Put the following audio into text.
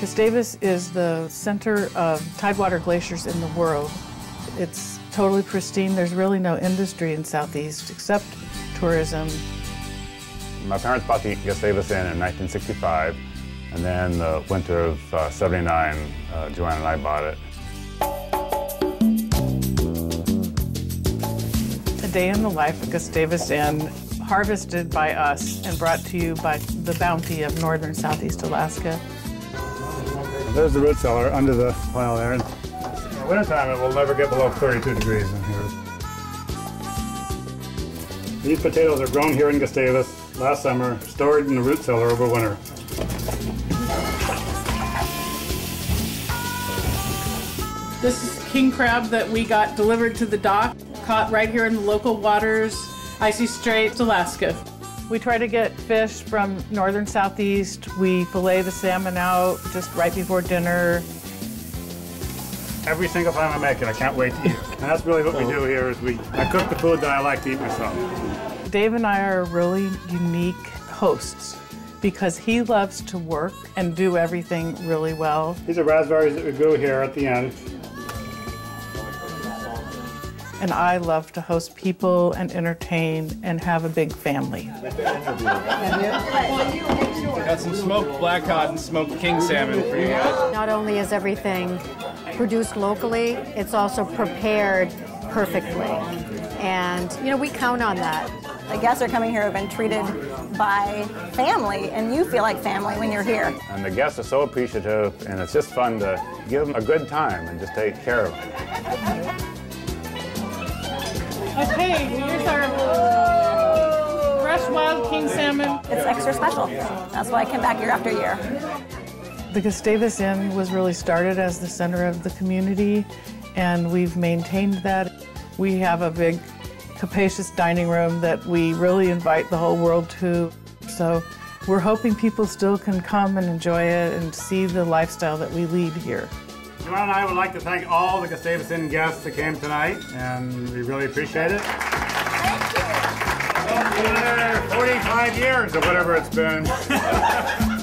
Gustavus is the center of tidewater glaciers in the world. It's totally pristine. There's really no industry in Southeast except tourism. My parents bought the Gustavus Inn in 1965, and then the winter of uh, 79, uh, JoAnn and I bought it. A day in the life of Gustavus Inn, harvested by us and brought to you by the bounty of northern Southeast Alaska. There's the root cellar under the pile there. In the wintertime, it will never get below 32 degrees in here. These potatoes are grown here in Gustavus last summer, stored in the root cellar over winter. This is king crab that we got delivered to the dock, caught right here in the local waters, Icy Straits, Alaska. We try to get fish from northern southeast. We fillet the salmon out just right before dinner. Every single time I make it, I can't wait to eat it. And that's really what we do here is we, I cook the food that I like to eat myself. Dave and I are really unique hosts because he loves to work and do everything really well. These are raspberries that we grew here at the end. And I love to host people and entertain and have a big family. Got some smoked black cod and smoked king salmon for you guys. Not only is everything produced locally, it's also prepared perfectly. And, you know, we count on that. The guests are coming here have been treated by family, and you feel like family when you're here. And the guests are so appreciative, and it's just fun to give them a good time and just take care of them. Okay, here's our fresh wild king salmon. It's extra special. That's why I come back year after year. The Gustavus Inn was really started as the center of the community, and we've maintained that. We have a big, capacious dining room that we really invite the whole world to. So we're hoping people still can come and enjoy it and see the lifestyle that we lead here. JoAnn and I would like to thank all the Gustavus Inn guests that came tonight, and we really appreciate it. Thank you. 45 years or whatever it's been.